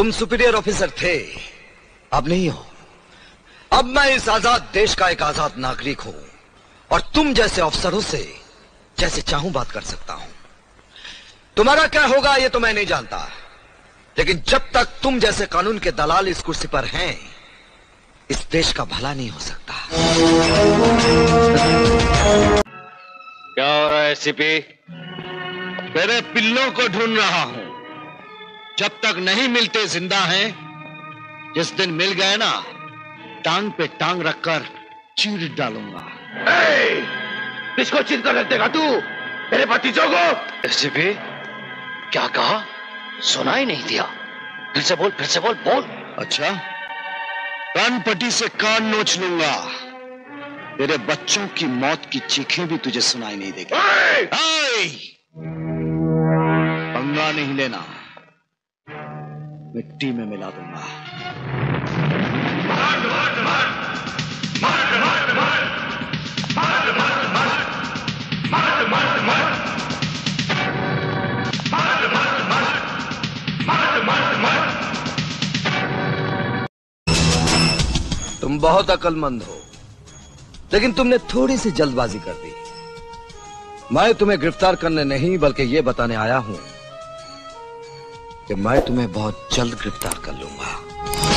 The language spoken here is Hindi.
तुम सुपीरियर ऑफिसर थे। अब नहीं हो। अब मैं इस आज़ाद देश का एक आज़ाद नागरिक हूँ और तुम जैसे अफसरों से जैसे चाहूँ बात कर सकता हूँ। तुम्हारा क्या होगा ये तो मैं नहीं जानता। लेकिन जब तक तुम जैसे कानून के दलाल इस कुर्सी पर हैं, इस देश का भला नहीं हो सकता। क्या हो रहा है, सीपी? मेरे पिल्लों को ढूंढ रहा हूँ। जब तक नहीं मिलते ज़िंदा हैं जिस दिन मिल गए ना टांग पे टांग रखकर चीर डालूँगा। किसको चीर कर रख देगा तू? मेरे भतीजों को? क्या कहा? सुना ही नहीं दिया। फिर से बोल फिर से बोल बोल। अच्छा कान पट्टी से कान नोच लूँगा। तेरे बच्चों की मौत की चीखें भी तुझे सुनाई नहीं देगी। पंगा नहीं लेना। मिट्टी में मिला दूँगा। तुम बहुत अकलमंद हो, लेकिन तुमने थोड़ी सी जल्दबाजी कर दी। मैं तुम्हें गिरफ़्तार करने नहीं, बल्कि यह बताने आया हूँ कि मैं तुम्हें बहुत जल्द गिरफ़्तार कर लूँगा।